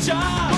job.